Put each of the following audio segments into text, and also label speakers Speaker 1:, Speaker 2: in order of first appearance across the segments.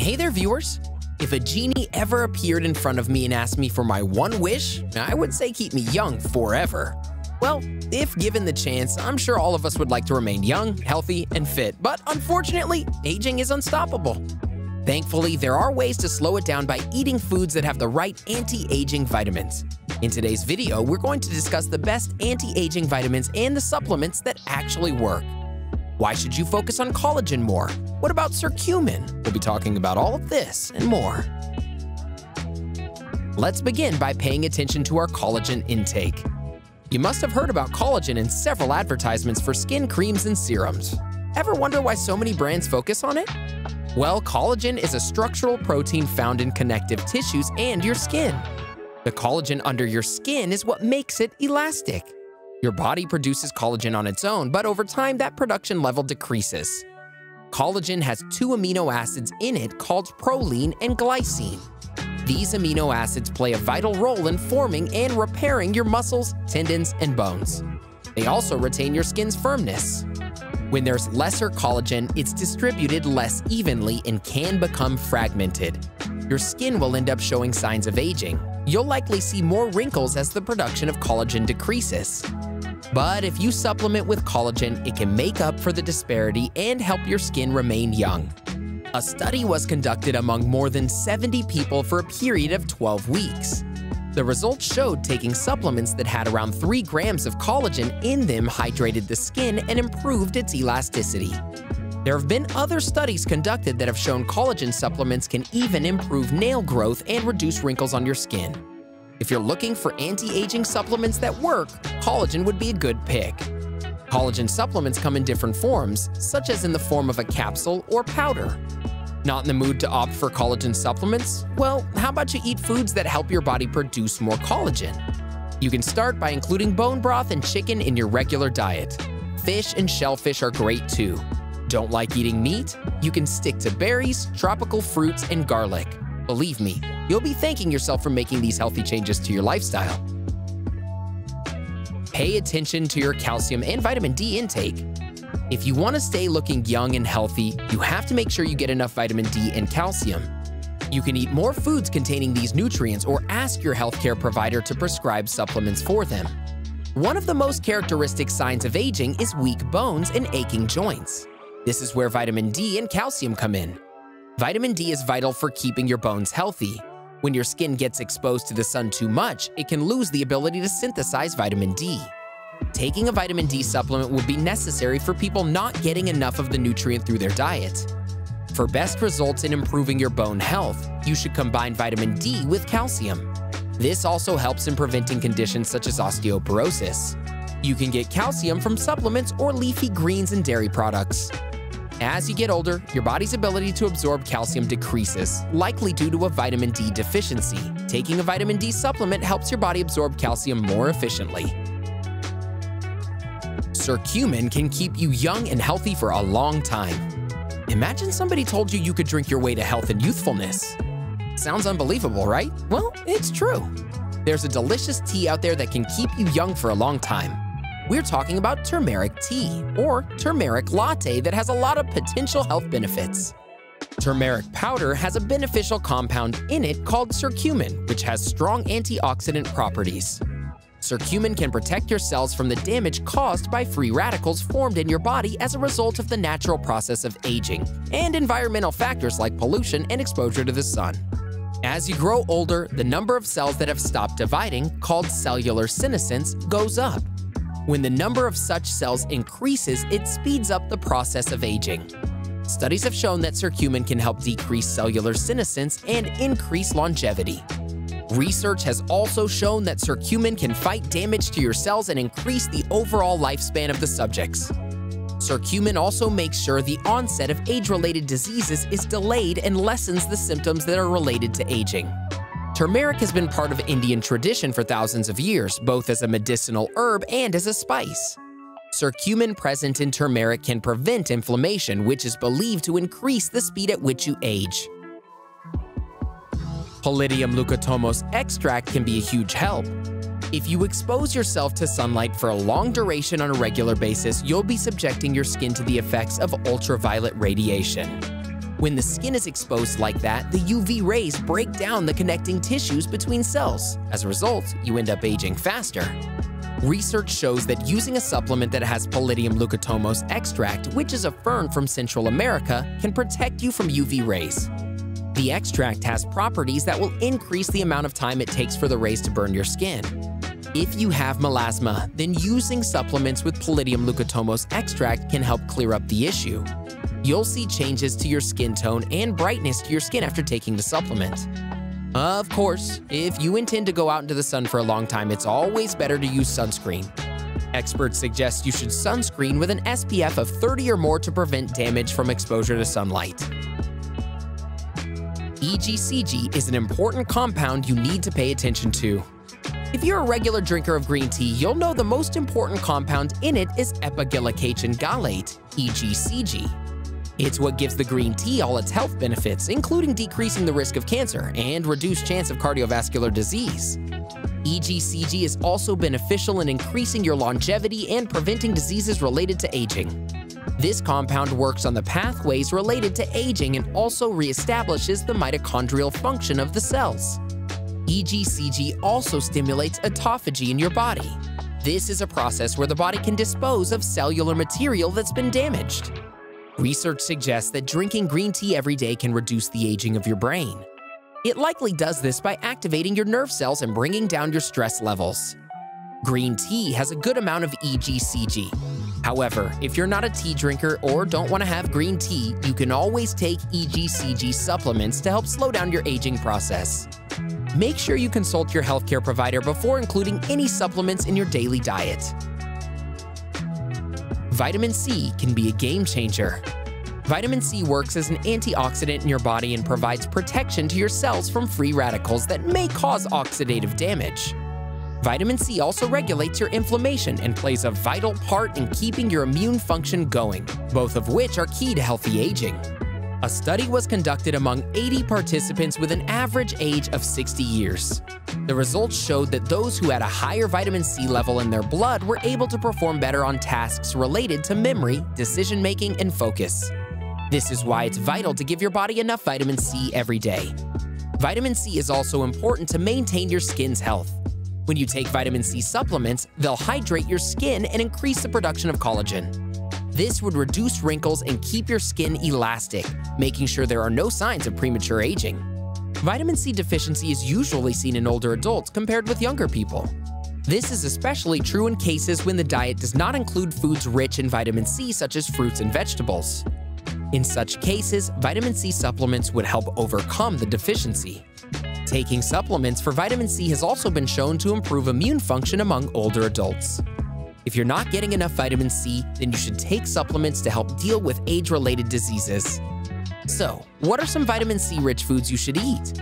Speaker 1: Hey there, viewers. If a genie ever appeared in front of me and asked me for my one wish, I would say keep me young forever. Well, if given the chance, I'm sure all of us would like to remain young, healthy, and fit, but unfortunately, aging is unstoppable. Thankfully, there are ways to slow it down by eating foods that have the right anti-aging vitamins. In today's video, we're going to discuss the best anti-aging vitamins and the supplements that actually work. Why should you focus on collagen more? What about curcumin? We'll be talking about all of this and more. Let's begin by paying attention to our collagen intake. You must have heard about collagen in several advertisements for skin creams and serums. Ever wonder why so many brands focus on it? Well, collagen is a structural protein found in connective tissues and your skin. The collagen under your skin is what makes it elastic. Your body produces collagen on its own, but over time that production level decreases. Collagen has two amino acids in it called proline and glycine. These amino acids play a vital role in forming and repairing your muscles, tendons, and bones. They also retain your skin's firmness. When there's lesser collagen, it's distributed less evenly and can become fragmented. Your skin will end up showing signs of aging. You'll likely see more wrinkles as the production of collagen decreases. But if you supplement with collagen, it can make up for the disparity and help your skin remain young. A study was conducted among more than 70 people for a period of 12 weeks. The results showed taking supplements that had around 3 grams of collagen in them hydrated the skin and improved its elasticity. There have been other studies conducted that have shown collagen supplements can even improve nail growth and reduce wrinkles on your skin. If you're looking for anti-aging supplements that work, collagen would be a good pick. Collagen supplements come in different forms, such as in the form of a capsule or powder. Not in the mood to opt for collagen supplements? Well, how about you eat foods that help your body produce more collagen? You can start by including bone broth and chicken in your regular diet. Fish and shellfish are great too. Don't like eating meat? You can stick to berries, tropical fruits, and garlic. Believe me, you'll be thanking yourself for making these healthy changes to your lifestyle. Pay attention to your calcium and vitamin D intake. If you want to stay looking young and healthy, you have to make sure you get enough vitamin D and calcium. You can eat more foods containing these nutrients or ask your healthcare provider to prescribe supplements for them. One of the most characteristic signs of aging is weak bones and aching joints. This is where vitamin D and calcium come in. Vitamin D is vital for keeping your bones healthy. When your skin gets exposed to the sun too much, it can lose the ability to synthesize vitamin D. Taking a vitamin D supplement would be necessary for people not getting enough of the nutrient through their diet. For best results in improving your bone health, you should combine vitamin D with calcium. This also helps in preventing conditions such as osteoporosis. You can get calcium from supplements or leafy greens and dairy products. As you get older, your body's ability to absorb calcium decreases, likely due to a vitamin D deficiency. Taking a vitamin D supplement helps your body absorb calcium more efficiently. Curcumin can keep you young and healthy for a long time. Imagine somebody told you you could drink your way to health and youthfulness. Sounds unbelievable, right? Well, it's true. There's a delicious tea out there that can keep you young for a long time we're talking about turmeric tea or turmeric latte that has a lot of potential health benefits. Turmeric powder has a beneficial compound in it called curcumin, which has strong antioxidant properties. Curcumin can protect your cells from the damage caused by free radicals formed in your body as a result of the natural process of aging and environmental factors like pollution and exposure to the sun. As you grow older, the number of cells that have stopped dividing, called cellular senescence, goes up, when the number of such cells increases, it speeds up the process of aging. Studies have shown that curcumin can help decrease cellular senescence and increase longevity. Research has also shown that curcumin can fight damage to your cells and increase the overall lifespan of the subjects. Curcumin also makes sure the onset of age-related diseases is delayed and lessens the symptoms that are related to aging. Turmeric has been part of Indian tradition for thousands of years, both as a medicinal herb and as a spice. Curcumin present in turmeric can prevent inflammation, which is believed to increase the speed at which you age. Polypodium leucotomos extract can be a huge help. If you expose yourself to sunlight for a long duration on a regular basis, you'll be subjecting your skin to the effects of ultraviolet radiation. When the skin is exposed like that, the UV rays break down the connecting tissues between cells. As a result, you end up aging faster. Research shows that using a supplement that has Polypodium leucotomos extract, which is a fern from Central America, can protect you from UV rays. The extract has properties that will increase the amount of time it takes for the rays to burn your skin. If you have melasma, then using supplements with Polypodium leucotomos extract can help clear up the issue. You'll see changes to your skin tone and brightness to your skin after taking the supplement. Of course, if you intend to go out into the sun for a long time, it's always better to use sunscreen. Experts suggest you should sunscreen with an SPF of 30 or more to prevent damage from exposure to sunlight. EGCG is an important compound you need to pay attention to. If you're a regular drinker of green tea, you'll know the most important compound in it is epigallocatechin gallate, EGCG. It's what gives the green tea all its health benefits, including decreasing the risk of cancer and reduced chance of cardiovascular disease. EGCG is also beneficial in increasing your longevity and preventing diseases related to aging. This compound works on the pathways related to aging and also reestablishes the mitochondrial function of the cells. EGCG also stimulates autophagy in your body. This is a process where the body can dispose of cellular material that's been damaged. Research suggests that drinking green tea every day can reduce the aging of your brain. It likely does this by activating your nerve cells and bringing down your stress levels. Green tea has a good amount of EGCG. However, if you're not a tea drinker or don't want to have green tea, you can always take EGCG supplements to help slow down your aging process. Make sure you consult your healthcare provider before including any supplements in your daily diet vitamin C can be a game changer. Vitamin C works as an antioxidant in your body and provides protection to your cells from free radicals that may cause oxidative damage. Vitamin C also regulates your inflammation and plays a vital part in keeping your immune function going, both of which are key to healthy aging. A study was conducted among 80 participants with an average age of 60 years. The results showed that those who had a higher vitamin C level in their blood were able to perform better on tasks related to memory, decision making, and focus. This is why it's vital to give your body enough vitamin C every day. Vitamin C is also important to maintain your skin's health. When you take vitamin C supplements, they'll hydrate your skin and increase the production of collagen. This would reduce wrinkles and keep your skin elastic, making sure there are no signs of premature aging. Vitamin C deficiency is usually seen in older adults compared with younger people. This is especially true in cases when the diet does not include foods rich in vitamin C such as fruits and vegetables. In such cases, vitamin C supplements would help overcome the deficiency. Taking supplements for vitamin C has also been shown to improve immune function among older adults. If you're not getting enough vitamin C, then you should take supplements to help deal with age-related diseases. So, what are some vitamin C-rich foods you should eat?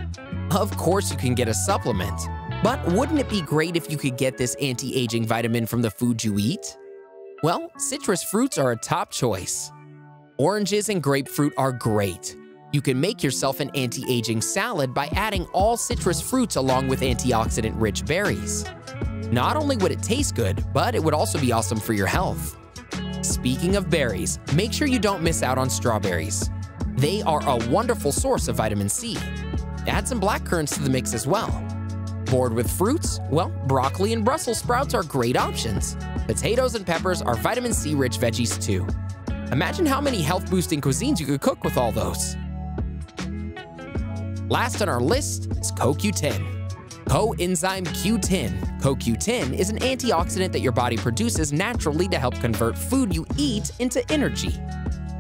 Speaker 1: Of course you can get a supplement, but wouldn't it be great if you could get this anti-aging vitamin from the food you eat? Well, citrus fruits are a top choice. Oranges and grapefruit are great. You can make yourself an anti-aging salad by adding all citrus fruits along with antioxidant-rich berries. Not only would it taste good, but it would also be awesome for your health. Speaking of berries, make sure you don't miss out on strawberries. They are a wonderful source of vitamin C. Add some black currants to the mix as well. Bored with fruits? Well, broccoli and Brussels sprouts are great options. Potatoes and peppers are vitamin C rich veggies too. Imagine how many health boosting cuisines you could cook with all those. Last on our list is CoQ10. Coenzyme Q10. CoQ10 is an antioxidant that your body produces naturally to help convert food you eat into energy.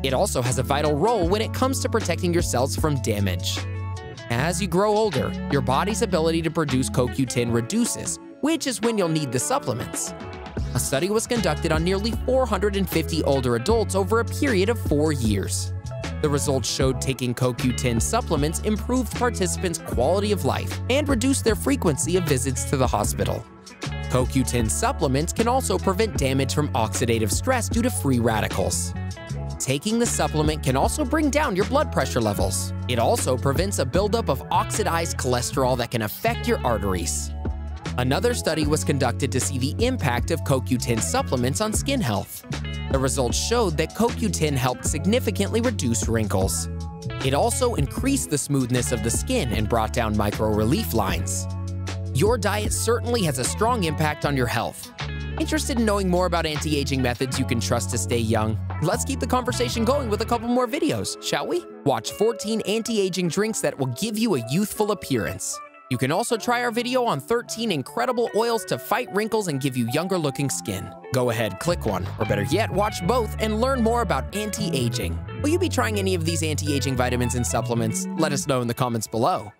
Speaker 1: It also has a vital role when it comes to protecting your cells from damage. As you grow older, your body's ability to produce CoQ10 reduces, which is when you'll need the supplements. A study was conducted on nearly 450 older adults over a period of four years. The results showed taking CoQ10 supplements improved participants' quality of life and reduced their frequency of visits to the hospital. CoQ10 supplements can also prevent damage from oxidative stress due to free radicals. Taking the supplement can also bring down your blood pressure levels. It also prevents a buildup of oxidized cholesterol that can affect your arteries. Another study was conducted to see the impact of CoQ10 supplements on skin health. The results showed that CoQ10 helped significantly reduce wrinkles. It also increased the smoothness of the skin and brought down micro relief lines. Your diet certainly has a strong impact on your health. Interested in knowing more about anti-aging methods you can trust to stay young? Let's keep the conversation going with a couple more videos, shall we? Watch 14 anti-aging drinks that will give you a youthful appearance. You can also try our video on 13 incredible oils to fight wrinkles and give you younger looking skin. Go ahead, click one, or better yet, watch both and learn more about anti-aging. Will you be trying any of these anti-aging vitamins and supplements? Let us know in the comments below.